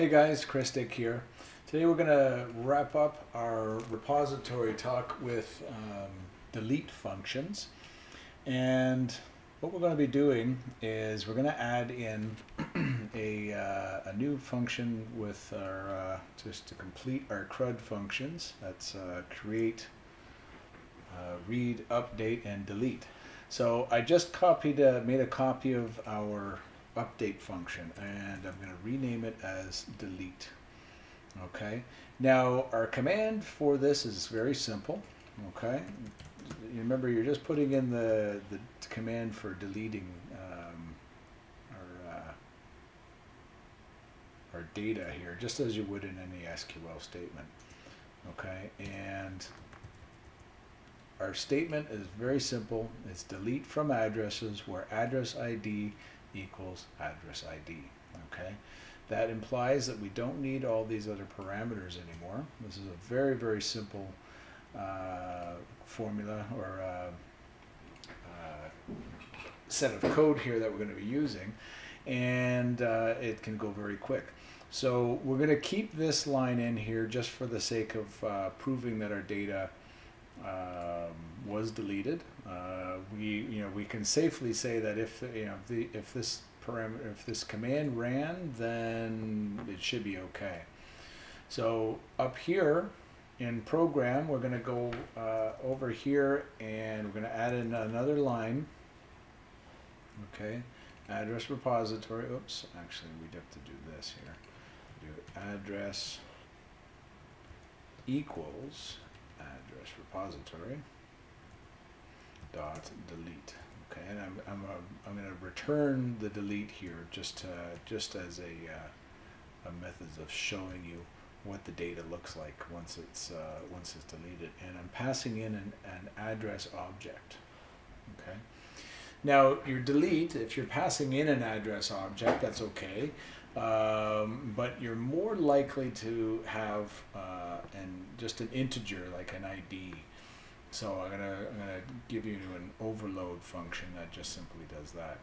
Hey guys, Chris Dyck here. Today we're going to wrap up our repository talk with um, delete functions. And what we're going to be doing is we're going to add in a, uh, a new function with our, uh, just to complete our CRUD functions. That's uh, create, uh, read, update, and delete. So I just copied, uh, made a copy of our update function and I'm going to rename it as delete. Okay. Now our command for this is very simple. Okay. You remember you're just putting in the, the command for deleting um, our, uh, our data here, just as you would in any SQL statement. Okay. And our statement is very simple. It's delete from addresses where address ID equals address ID. Okay, that implies that we don't need all these other parameters anymore. This is a very very simple uh, formula or uh, uh, set of code here that we're going to be using, and uh, it can go very quick. So we're going to keep this line in here just for the sake of uh, proving that our data um, was deleted. Uh, we, you know, we can safely say that if you know if, the, if this parameter, if this command ran, then it should be okay. So up here in program, we're going to go uh, over here and we're going to add in another line. Okay, address repository. Oops, actually we'd have to do this here. Do address equals address repository dot delete. Okay, and I'm I'm I'm going to return the delete here just just as a uh, a method of showing you what the data looks like once it's uh, once it's deleted, and I'm passing in an, an address object. Okay. Now your delete, if you're passing in an address object, that's okay. Um, but you're more likely to have uh, an just an integer like an ID. So I'm gonna I'm gonna give you an overload function that just simply does that.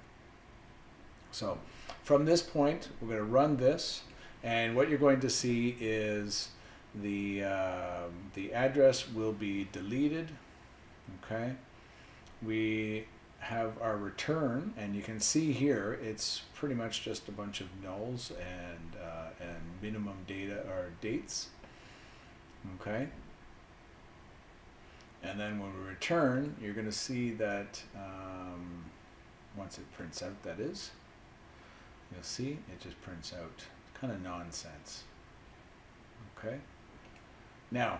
So from this point, we're gonna run this, and what you're going to see is the uh, the address will be deleted. Okay, we have our return and you can see here it's pretty much just a bunch of nulls and uh, and minimum data or dates okay? And then when we return you're going to see that um, once it prints out that is you'll see it just prints out. Kind of nonsense okay? Now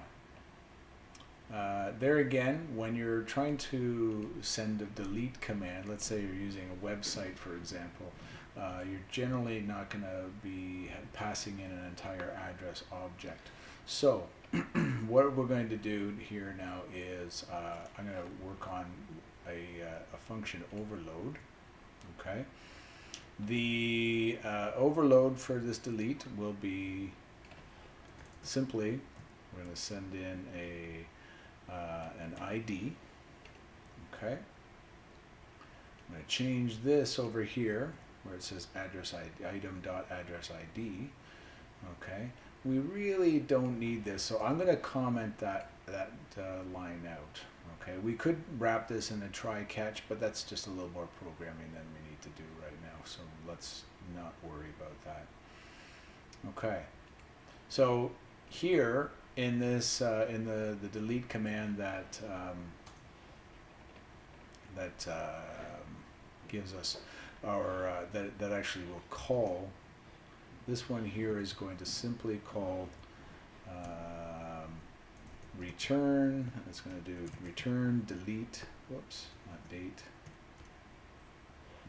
uh, there again, when you're trying to send a delete command, let's say you're using a website, for example, uh, you're generally not going to be passing in an entire address object. So what we're going to do here now is uh, I'm going to work on a, uh, a function overload. Okay. The uh, overload for this delete will be simply, we're going to send in a uh, an ID. Okay. I'm going to change this over here where it says address ID, item dot address ID. Okay. We really don't need this, so I'm going to comment that that uh, line out. Okay. We could wrap this in a try catch, but that's just a little more programming than we need to do right now. So let's not worry about that. Okay. So here in this uh, in the the delete command that um, that uh, gives us or uh, that that actually will call this one here is going to simply call um, return it's going to do return delete whoops not date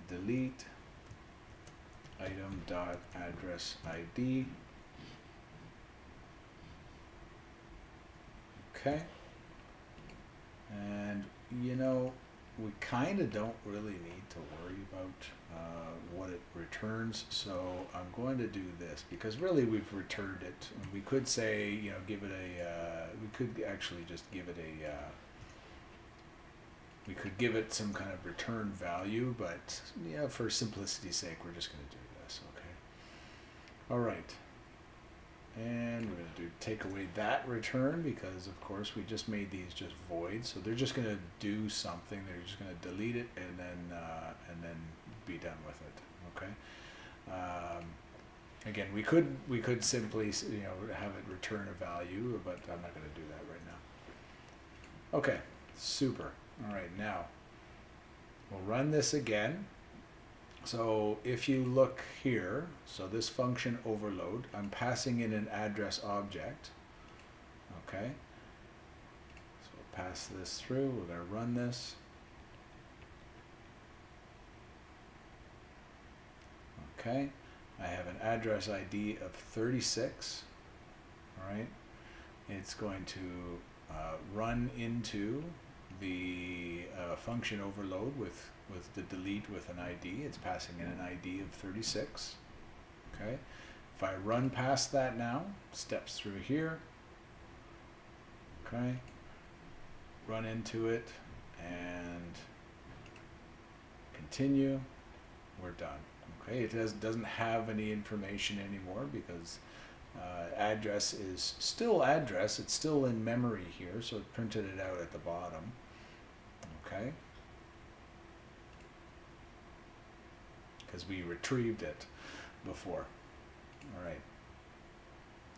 delete item dot address ID Okay. And, you know, we kind of don't really need to worry about uh, what it returns. So I'm going to do this because really we've returned it. We could say, you know, give it a, uh, we could actually just give it a, uh, we could give it some kind of return value, but, yeah, for simplicity's sake, we're just going to do this, okay? All right. And we're going to take away that return because of course we just made these just void. So they're just going to do something. They're just going to delete it and then uh, and then be done with it. Okay. Um, again, we could we could simply you know have it return a value, but I'm not going to do that right now. Okay, super. All right, now we'll run this again. So if you look here, so this function overload, I'm passing in an address object. Okay. So we'll pass this through. We're going to run this. Okay. I have an address ID of 36. All right. It's going to uh, run into the function overload with with the delete with an ID. It's passing in an ID of 36. Okay. If I run past that now, steps through here. Okay. Run into it and continue. We're done. Okay. It does, doesn't have any information anymore because uh, address is still address. It's still in memory here, so it printed it out at the bottom. Okay. because we retrieved it before. All right.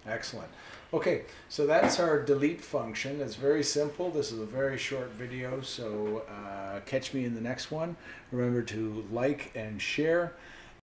Excellent. Okay, so that's our delete function. It's very simple. This is a very short video, so uh, catch me in the next one. Remember to like and share.